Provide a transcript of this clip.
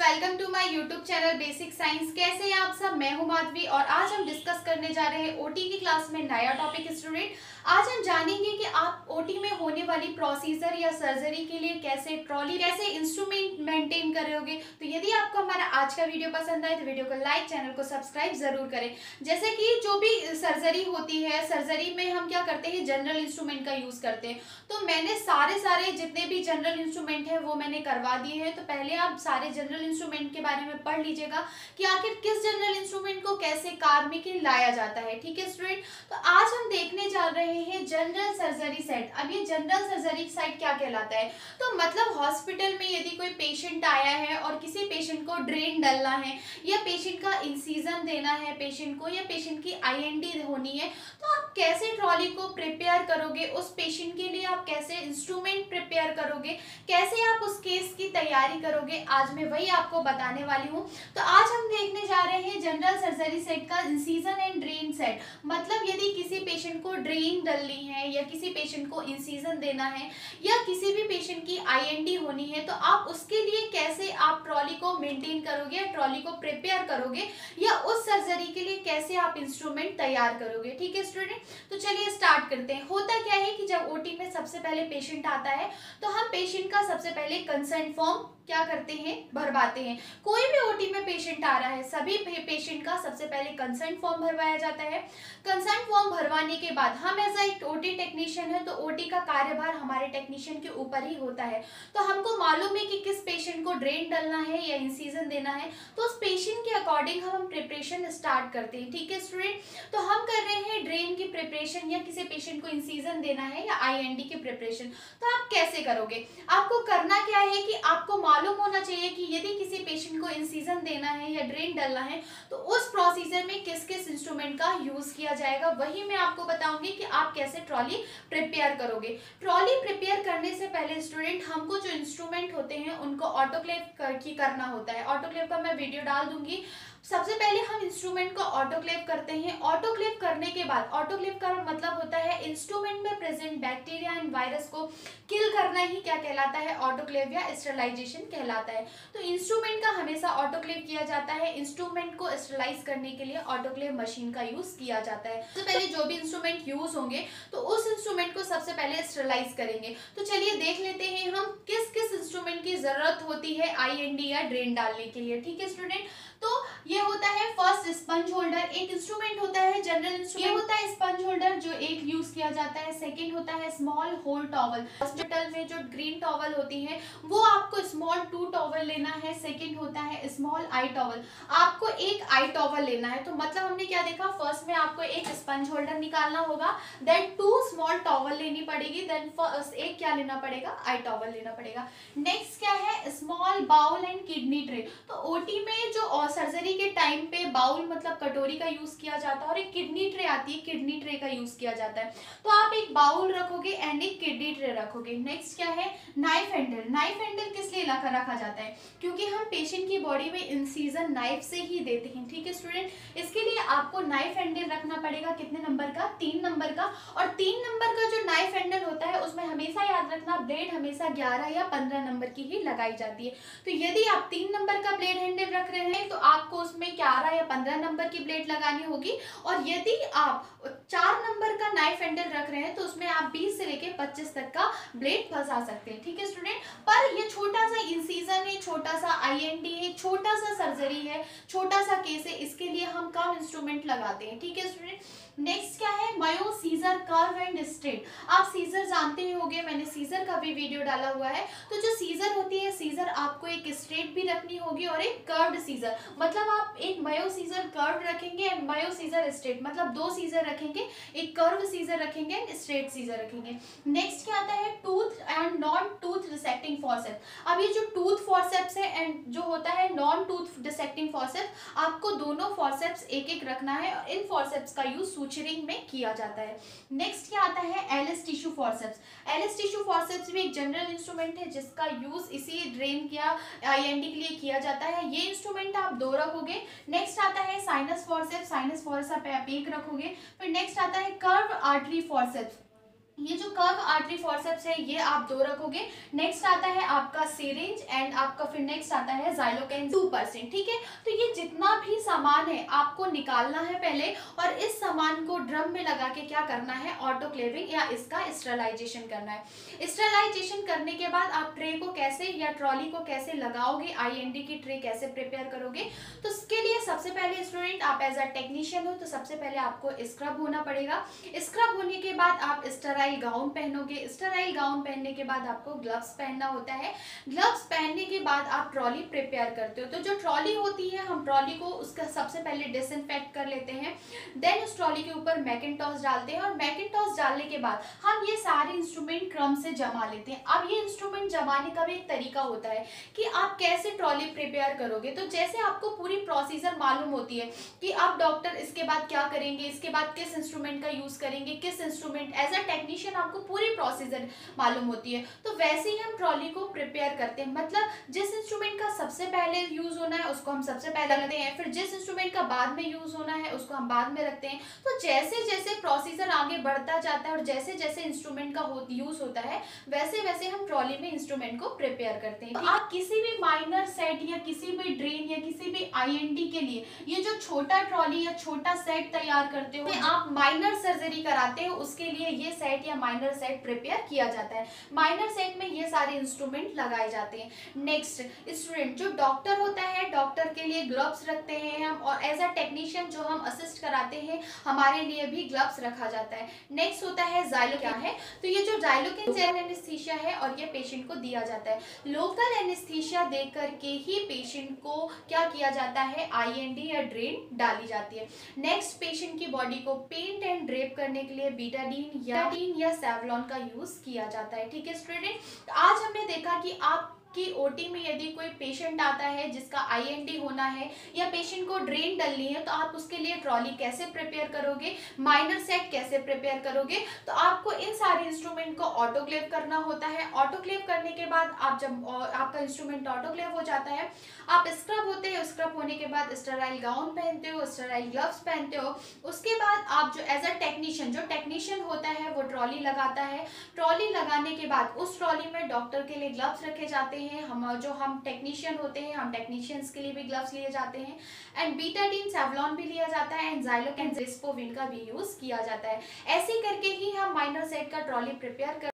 Welcome to my YouTube channel basic science. कैसे हैं आप सब? मैं हूँ माधवी और आज हम डिस्कस करने जा रहे हैं ओटी की क्लास में नया टॉपिक स्टूडेंट आज हम जानेंगे कि आप ओटी में होने वाली प्रोसीजर या सर्जरी के लिए कैसे ट्रॉली कैसे इंस्ट्रूमेंट मेंटेन करोगे तो यदि आपको हमारा आज का वीडियो पसंद आए तो वीडियो को लाइक चैनल को सब्सक्राइब ज़रूर करें। जैसे कि जो भी सर्जरी होती है सर्जरी में हम क्या करते हैं जनरल इंस्ट्रूमेंट का यूज़ करते हैं। तो मैंने सारे सारे जितने भी जनरल इंस्ट्रूमेंट है, वो मैंने करवा दिए हैं। तो पहले आप सारे जनरल इंस्ट्रूमेंट के बारे में पढ़ लीजिएगा कि आखिर किस जनरल इंस्ट्रूमेंट को कैसे कार में लाया जाता है। ठीक है स्टूडेंट तो आज हम देखने जा रहे हैं जनरल सर्जरी सेट अब ये जनरल सर्जरी साइट क्या कहलाता है? तो मतलब हॉस्पिटल में यदि कोई पेशेंट आया है और किसी पेशेंट को ड्रेन डालना है, या पेशेंट का इंसीजन देना है पेशेंट को, या पेशेंट की आईएनडी होनी है तो आप कैसे ट्रॉली को प्रिपेयर करोगे? उस पेशेंट के लिए आप कैसे इंस्ट्रूमेंट प्रिपेयर करोगे? कैसे आप उस केस की तैयारी करोगे? आज मैं वही आपको बताने वाली हूँ। तो आज हम देखने जा रहे हैं जनरल सर्जरी सेट का इंसीजन एंड ड्रेन सेट मतलब यदि किसी पेशेंट को ड्रेन डलनी है या किसी पेशेंट को इंसीजन देना है या किसी भी पेशेंट की आईएनडी होनी है तो आप उसके लिए कैसे आप ट्रॉली को मेंटेन करोगे या ट्रॉली को प्रिपेयर करोगे या उस सर्जरी के लिए कैसे आप इंस्ट्रूमेंट तैयार करोगे? ठीक है स्टूडेंट तो चलिए स्टार्ट करते हैं। होता क्या है कि जब ओटी में सबसे पहले पेशेंट आता है तो हम पेशेंट का सबसे पहले कंसर्न फॉर्म क्या करते हैं? भरवाते हैं। कोई भी ओटी में पेशेंट आ रहा है, सभी पेशेंट का सबसे पहले कंसर्न फॉर्म भरवाया जाता है। कंसर्न फॉर्म भरवाने के बाद हम एज एक ओटी टेक्नीशियन है तो ओटी का कार्यभार हमारे टेक्नीशियन के ऊपर ही होता है। तो हमको मालूम है कि किस पेशेंट को ड्रेन डलना है या इंसीजन देना है। तो उस पेशेंट के अकॉर्डिंग हम प्रिपरेशन स्टार्ट करते हैं, ठीक है स्टूडेंट तो हम कर रहे हैं ड्रेन की प्रिपरेशन या किसी पेशेंट को इंसीजन देना है या आई की प्रिपरेशन तो आप कैसे करोगे? आपको करना क्या है कि आपको मालूम होना चाहिए कि यदि किसी पेशेंट को इंसीजन देना है या ड्रेन डालना है तो उस प्रोसीजर में किस किस इंस्ट्रूमेंट का यूज़ किया जाएगा, वही मैं आपको बताऊँगी कि आप कैसे ट्रॉली प्रिपेयर करोगे। ट्रॉली प्रिपेयर करने से पहले स्टूडेंट हमको जो इंस्ट्रूमेंट होते हैं, उनको ऑटोक्लेव की करना होता है। ऑटोक्लेव का मैं वीडियो डाल दूँगी। सबसे पहले हम इंस्ट्रूमेंट को ऑटोक्लेव करते हैं। ऑटोक्लेव करने के बाद ऑटोक्लेव का मतलब होता है इंस्ट्रूमेंट में प्रेजेंट बैक्टीरिया एंड वायरस को किल करना ही क्या कहलाता है? ऑटोक्लेव या स्टरलाइजेशन कहलाता है। तो इंस्ट्रूमेंट का हमेशा ऑटोक्लेव किया जाता है। इंस्ट्रूमेंट को स्टरलाइज करने के लिए ऑटोक्लेव मशीन का यूज़ किया जाता है। सबसे तो पहले जो भी इंस्ट्रूमेंट यूज़ होंगे तो उस इंस्ट्रूमेंट को सबसे पहले स्टरलाइज करेंगे। तो चलिए देख लेते हैं हम किस किस इंस्ट्रूमेंट की ज़रूरत होती है आई या ड्रेन डालने के लिए। ठीक है स्टूडेंट तो ये होता है फ़र्स्ट स्पंज होल्डर एक इंस्ट्रूमेंट होता है जनरल ये होता है स्पंज होल्डर जो एक यूज़ किया जाता है। सेकंड होता है स्मॉल होल टॉवल हॉस्पिटल में जो ग्रीन टॉवल होती है, वो आपको स्मॉल टू टॉवल लेना है। सेकंड होता है स्मॉल आई टॉवल आपको एक आई टॉवल लेना है। तो मतलब हमने क्या देखा? फ़र्स्ट में आपको एक स्पंज होल्डर निकालना होगा। देन टू स्मॉल टॉवल लेनी पड़ेगी। देन एक क्या लेना पड़ेगा? आई टॉवल लेना पड़ेगा। नेक्स्ट क्या है? Small bowl and kidney tray तो ओटी में जो सर्जरी के टाइम पे बाउल मतलब कटोरी का यूज़ किया जाता है और एक किडनी ट्रे आती है किडनी ट्रे का यूज़ किया जाता है। तो आप एक बाउल रखोगे एंड एक किडनी ट्रे रखोगे। नेक्स्ट क्या है? नाइफ हैंडल नाइफ हैंडल किस लिए रखा रखा जाता है? क्योंकि हम पेशेंट की बॉडी में इंसीजन नाइफ से ही देते हैं, ठीक है स्टूडेंट इसके लिए आपको नाइफ हैंडल रखना पड़ेगा कितने नंबर का? तीन नंबर का। और तीन नंबर का जो नाइफ हैंडल होता है, उसमें हमेशा याद रखना ब्लेड हमेशा ग्यारह या पंद्रह नंबर की ही लगाई जाती है। तो यदि आप तीन नंबर का ब्लेड हैंडल रख रहे हैं तो आपको उसमें ग्यारह या पंद्रह नंबर की ब्लेड लगानी होगी। और यदि आप चार नंबर का नाइफ हैंडल रख रहे हैं तो उसमें आप 20 से लेके 25 तक का ब्लेड फंसा सकते हैं। ठीक है स्टूडेंट पर ये छोटा सा इंसीजन है, छोटा सा आईएनडी है, छोटा सा सर्जरी है, छोटा सा केस है, इसके लिए हम कम इंस्ट्रूमेंट लगाते हैं। ठीक है स्टूडेंट नेक्स्ट क्या है? Mayo scissor curve and straight आप सीजर जानते ही होंगे, मैंने सीजर का भी वीडियो डाला हुआ है। तो जो सीजर होती है सीजर आपको एक स्ट्रेट भी रखनी होगी और एक कर्व्ड सीजर मतलब आप एक मायो सीजर कर्व रखेंगे एंड मायो सीजर स्ट्रेट मतलब दो सीजर रखेंगे, एक कर्व सीजर रखेंगे एंड स्ट्रेट सीजर रखेंगे। नेक्स्ट क्या आता है? Tooth and non tooth dissecting forcep अब ये जो टूथ फॉरसेप्स है एंड जो होता है नॉन टूथ डिसेक्टिंग फॉरसेप आपको दोनों फॉरसेप्स एक एक रखना है और इन फॉरसेप्स का यूज़ सूचरिंग में किया जाता है। नेक्स्ट क्या आता है? Allis tissue forceps Allis tissue forceps भी एक जनरल इंस्ट्रूमेंट है जिसका यूज़ इसी ड्रेन किया आईएनडी के लिए किया जाता है। ये इंस्ट्रूमेंट आप दो रखोगे। नेक्स्ट आता है साइनस फॉरसेप्स साइनस फॉरसेप आप एक रखोगे। फिर नेक्स्ट आता है कर्व आर्टरी फॉरसेप्स ये जो कर्व आर्टरी फॉर्सेप्स है, ये आप दो रखोगे। नेक्स्ट आता है आपका सीरेंज एंड आपका फिर नेक्स्ट आता है जाइलोकेन टू परसेंट ठीक है? तो ये जितना भी सामान है, आपको निकालना है पहले और इस सामान को ड्रम में लगा के क्या करना है? ऑटोक्लेविंग या इसका स्टरलाइजेशन करना है। स्टरलाइजेशन करने के बाद आप ट्रे को कैसे या ट्रॉली को कैसे लगाओगे? आई की ट्रे कैसे प्रिपेयर करोगे? तो इसके लिए सबसे पहले स्टूडेंट आप एज अ टेक्नीशियन हो तो सबसे पहले आपको स्क्रब होना पड़ेगा। स्क्रब होने के बाद आप स्टराइज स्टाइल गाउन पहनोगे स्टाइल गाउन पहनने के बाद आपको ग्लव्स पहनना होता है। ग्लव्स पहनने के बाद आप ट्रॉली प्रिपेयर करते हो। तो जो ट्रॉली होती है, हम ट्रॉली को उसका सबसे पहले डिसइनफेक्ट कर लेते हैं। देन उस ट्रॉली के ऊपर मैकेटॉस डालते हैं और मैकेटॉस डालने के बाद हम ये सारे इंस्ट्रूमेंट क्रम से जमा लेते हैं। अब ये इंस्ट्रूमेंट जमाने का भी एक तरीका होता है कि आप कैसे ट्रॉली प्रिपेयर करोगे। तो जैसे आपको पूरी प्रोसीजर मालूम होती है कि आप डॉक्टर इसके बाद क्या करेंगे, इसके बाद किस इंस्ट्रूमेंट का यूज़ करेंगे, किस instrument as a technician technician आपको पूरी प्रोसीजर मालूम होती है। तो वैसे ही हम ट्रॉली को प्रिपेयर करते हैं। मतलब जिस इंस्ट्रूमेंट का सबसे पहले यूज़ होना है उसको हम सबसे पहले रखते हैं। फिर जिस इंस्ट्रूमेंट का बाद में यूज़ होना है उसको हम बाद में रखते हैं। तो जैसे जैसे प्रोसीजर आगे बढ़ता जाता है और जैसे जैसे इंस्ट्रूमेंट का हो, यूज़ होता है वैसे वैसे हम ट्रॉली में इंस्ट्रूमेंट को प्रिपेयर करते हैं। तो आप किसी भी माइनर सेट या किसी भी ड्रेन या किसी भी आई के लिए ये जो छोटा ट्रॉली या छोटा सेट तैयार करते हो आप माइनर सर्जरी कराते हो उसके लिए ये सेट या माइनर सेट प्रिपेयर किया जाता है। माइनर सेट में ये सारे इंस्ट्रूमेंट लगाए जाते हैं। नेक्स्ट स्टूडेंट जो डॉक्टर होता है डॉक्टर के लिए ग्लव्स रखते हैं हम और एज अ टेक्नीशियन जो हम असिस्ट कराते हैं, हमारे लिए भी ग्लव्स रखा जाता है। नेक्स्ट होता है जाइलो क्या है। तो ये जो जाइलोकिन जेल एनेस्थीसिया है और ये पेशेंट को दिया जाता है। लोकल एनेस्थीसिया दे करके ही पेशेंट को क्या किया जाता है? आई या ड्रेन डाली जाती है। नेक्स्ट पेशेंट की बॉडी को पेंट एंड ड्रेप करने के लिए बीटाडीन या या सेवलॉन का यूज़ किया जाता है, ठीक है स्टूडेंट आज हमने देखा कि आप कि ओटी में यदि कोई पेशेंट आता है जिसका आईएनडी होना है या पेशेंट को ड्रेन डलनी है तो आप उसके लिए ट्रॉली कैसे प्रिपेयर करोगे? माइनर सेट कैसे प्रिपेयर करोगे? तो आपको इन सारे इंस्ट्रूमेंट को ऑटोक्लेव करना होता है। ऑटोक्लेव करने के बाद आप जब आपका इंस्ट्रूमेंट ऑटोक्लेव हो जाता है, आप स्क्रब होते हैं स्क्रब होने के बाद स्टराइल गाउन पहनते हो स्टराइल ग्लव्स पहनते हो। उसके बाद आप जो एज अ टेक्नीशियन जो टेक्नीशियन होता है, वो ट्रॉली लगाता है। ट्रॉली लगाने के बाद उस ट्रॉली में डॉक्टर के लिए ग्लव्स रखे जाते हैं, हम जो हम टेक्नीशियन होते हैं, हम टेक्नीशियंस के लिए भी ग्लव्स लिए जाते हैं एंड बीटाडीन सेवलॉन भी लिया जाता है एंड जाइलोक एंड जिस्पोविन का भी यूज़ किया जाता है। ऐसे करके ही हम माइनर सेट का ट्रॉली प्रिपेयर कर